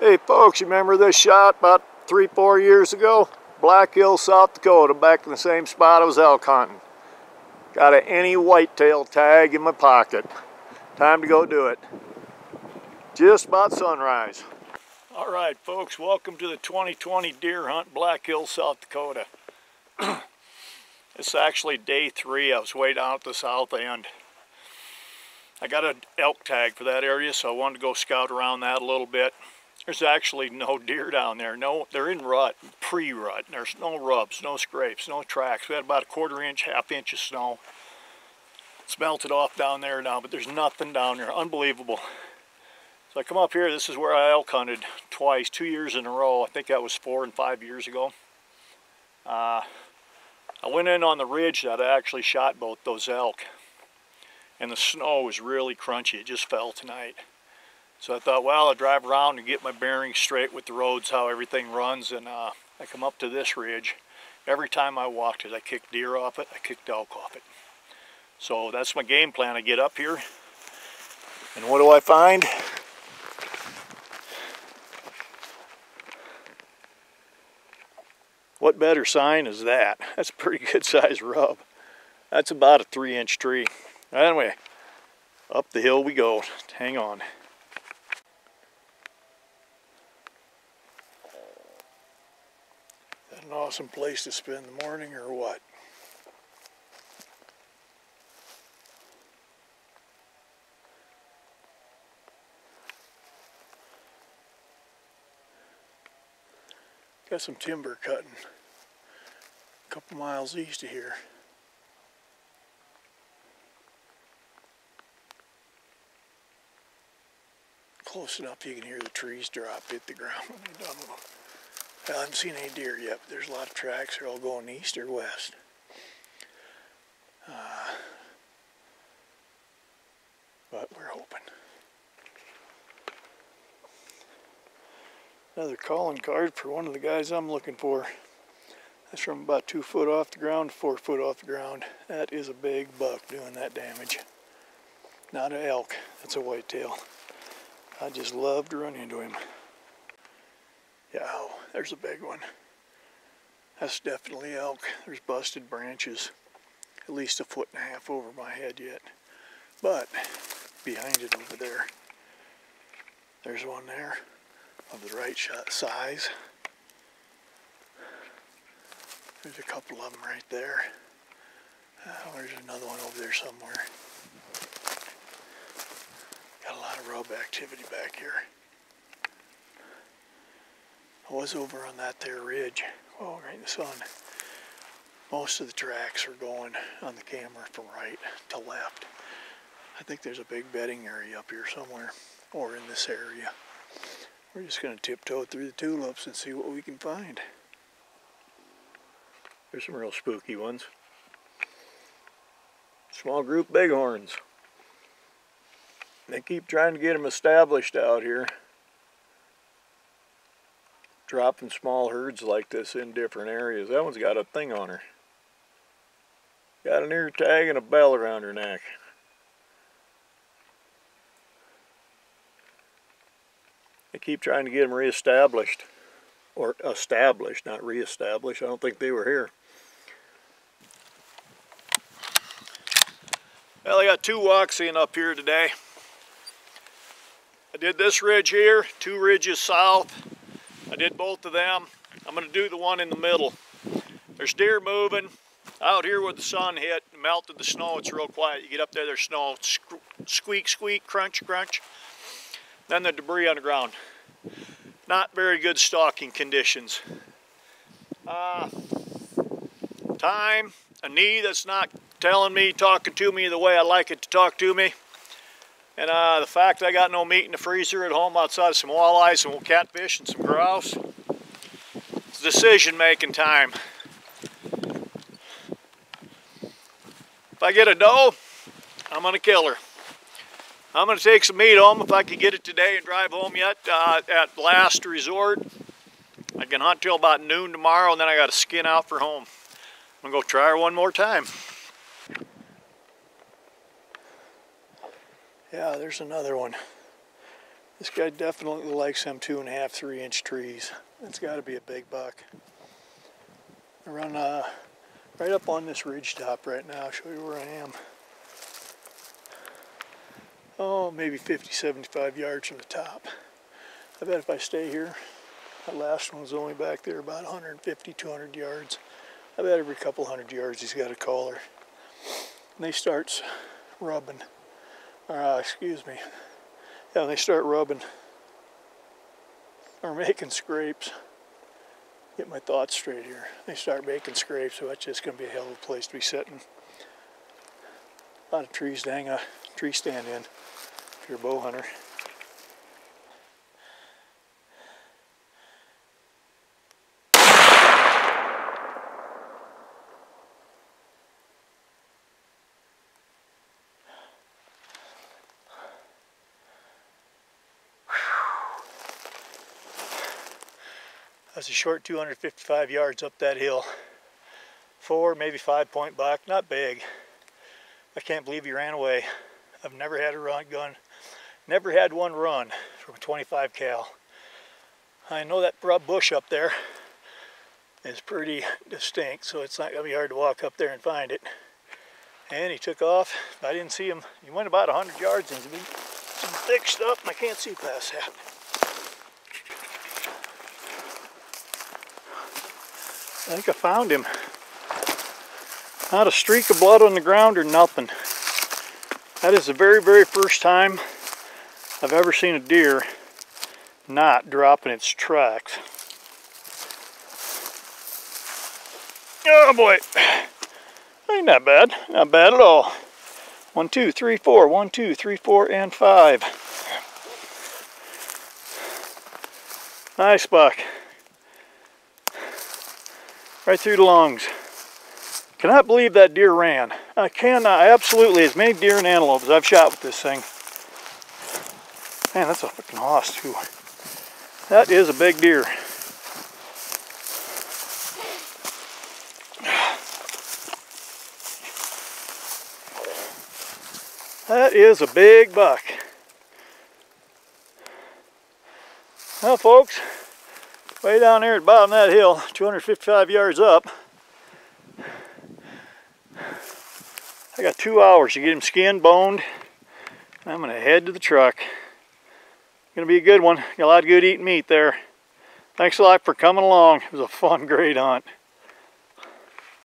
Hey folks, you remember this shot about three, four years ago? Black Hills, South Dakota, back in the same spot I was elk hunting. Got an any whitetail tag in my pocket. Time to go do it. Just about sunrise. All right, folks, welcome to the 2020 deer hunt, Black Hills, South Dakota. it's actually day three. I was way down at the south end. I got an elk tag for that area, so I wanted to go scout around that a little bit. There's actually no deer down there. No, they're in rut, pre-rut. There's no rubs, no scrapes, no tracks. We had about a quarter inch, half inch of snow. It's melted off down there now, but there's nothing down there. Unbelievable. So I come up here, this is where I elk hunted twice, two years in a row. I think that was four and five years ago. Uh, I went in on the ridge that I actually shot both those elk. And the snow was really crunchy, it just fell tonight. So I thought, well, I'll drive around and get my bearings straight with the roads, how everything runs, and uh, I come up to this ridge. Every time I walked it, I kicked deer off it, I kicked elk off it. So that's my game plan. I get up here, and what do I find? What better sign is that? That's a pretty good sized rub. That's about a three inch tree. Anyway, up the hill we go. Hang on. Awesome place to spend the morning or what? Got some timber cutting a couple miles east of here. Close enough you can hear the trees drop, hit the ground when they're done. I haven't seen any deer yet, but there's a lot of tracks. They're all going east or west. Uh, but we're hoping. Another calling card for one of the guys I'm looking for. That's from about two foot off the ground, four foot off the ground. That is a big buck doing that damage. Not an elk, that's a whitetail. I just love to run into him. Yeah, oh, there's a big one. That's definitely elk. There's busted branches, at least a foot and a half over my head yet. But behind it over there, there's one there of the right shot size. There's a couple of them right there. Uh, there's another one over there somewhere. Got a lot of rub activity back here. I was over on that there ridge. Oh, right in the sun. Most of the tracks are going on the camera from right to left. I think there's a big bedding area up here somewhere, or in this area. We're just going to tiptoe through the tulips and see what we can find. There's some real spooky ones. Small group bighorns. They keep trying to get them established out here. Dropping small herds like this in different areas. That one's got a thing on her. Got an ear tag and a bell around her neck. They keep trying to get them reestablished. Or established, not reestablished. I don't think they were here. Well, I got two walks in up here today. I did this ridge here, two ridges south. I did both of them. I'm gonna do the one in the middle. There's deer moving. Out here where the sun hit, melted the snow, it's real quiet. You get up there, there's snow, squeak, squeak, crunch, crunch. Then the debris on the ground. Not very good stalking conditions. Uh, time, a knee that's not telling me, talking to me the way I like it to talk to me. And uh, the fact I got no meat in the freezer at home outside of some walleyes, some catfish, and some grouse. It's decision making time. If I get a doe, I'm gonna kill her. I'm gonna take some meat home if I can get it today and drive home yet uh, at last resort. I can hunt till about noon tomorrow and then I got to skin out for home. I'm gonna go try her one more time. Yeah, there's another one. This guy definitely likes them two and a half, three inch trees. That's got to be a big buck. I run uh, right up on this ridge top right now. I'll show you where I am. Oh, maybe 50, 75 yards from the top. I bet if I stay here, that last one was only back there about 150, 200 yards. I bet every couple hundred yards he's got a caller. And they starts rubbing, uh, excuse me, yeah, they start rubbing or making scrapes. Get my thoughts straight here. They start making scrapes, so it's just going to be a hell of a place to be sitting. A lot of trees to hang a tree stand in if you're a bow hunter. That's a short 255 yards up that hill. Four, maybe five point buck, not big. I can't believe he ran away. I've never had a run gun, never had one run from a 25 cal. I know that bush up there is pretty distinct, so it's not gonna be hard to walk up there and find it. And he took off. I didn't see him. He went about 100 yards into some thick stuff, and I can't see past that. I think I found him. Not a streak of blood on the ground or nothing. That is the very, very first time I've ever seen a deer not dropping its tracks. Oh boy, ain't that bad, not bad at all. One, two, three, four, one, two, three, four, and five. Nice buck right through the lungs. Cannot believe that deer ran. I cannot, absolutely, as many deer and antelope as I've shot with this thing. Man, that's a fucking hoss too. That is a big deer. That is a big buck. Well, folks, way down there at the bottom of that hill, 255 yards up. I got two hours to get him skinned, boned. I'm gonna head to the truck. Gonna be a good one. Got a lot of good eating meat there. Thanks a lot for coming along. It was a fun, great hunt.